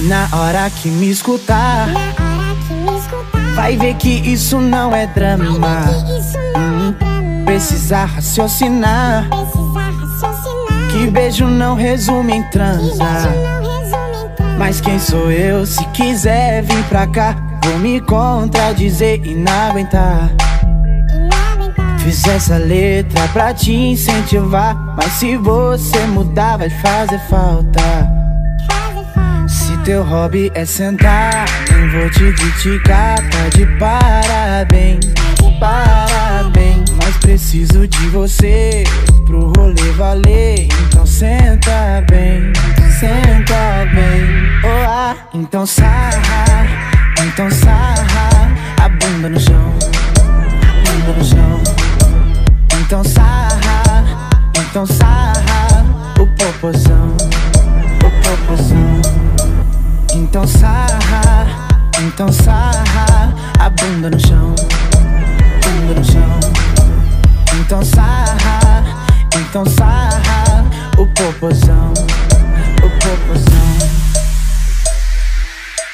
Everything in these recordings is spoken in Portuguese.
Na hora que me escutar, vai ver que isso não é drama. Hum, precisa raciocinar. Que beijo não resume em transar. Mas quem sou eu? Se quiser vir pra cá, vou me contradizer e não aguentar. Fiz essa letra pra te incentivar. Mas se você mudar, vai fazer falta. Teu hobby é sentar, nem vou te criticar. Tá de parabéns, parabéns. Mas preciso de você pro rolê valer. Então senta bem, senta bem. Oh, ah, então sarra, então sarra. A bunda no chão, bunda no chão. Então sarra, então sarra o popozão, Então sarra, então sarra a bunda no chão, bunda no chão. Então sarra, então sarra o popozão, o popozão.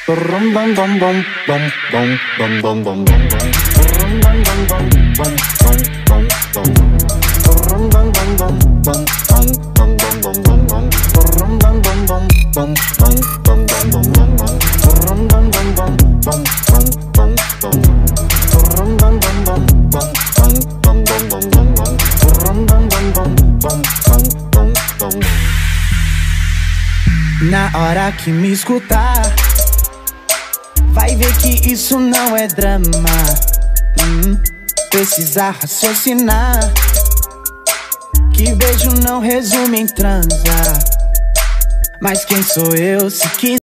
Bum bum bum bum bum bum bum bum bum bum bum bum bum bum bum na hora que me escutar, vai ver que isso não é drama. Hum, precisa raciocinar. Que beijo não resume em transar. Mas quem sou eu se quiser?